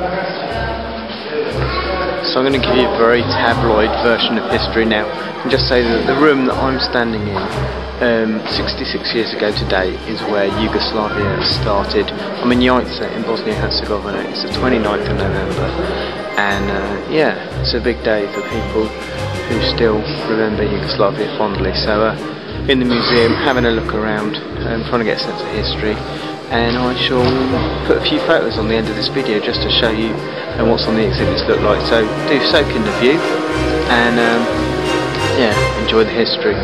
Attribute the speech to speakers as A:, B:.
A: So I'm going to give you a very tabloid version of history now and just say that the room that I'm standing in um, 66 years ago today is where Yugoslavia started. I'm in Jajce in Bosnia-Herzegovina. It's the 29th of November and uh, yeah, it's a big day for people who still remember Yugoslavia fondly. So uh, in the museum, having a look around, um, trying to get a sense of history. And I shall put a few photos on the end of this video just to show you and what's on the exhibits look like. So do soak in the view and um, yeah enjoy the history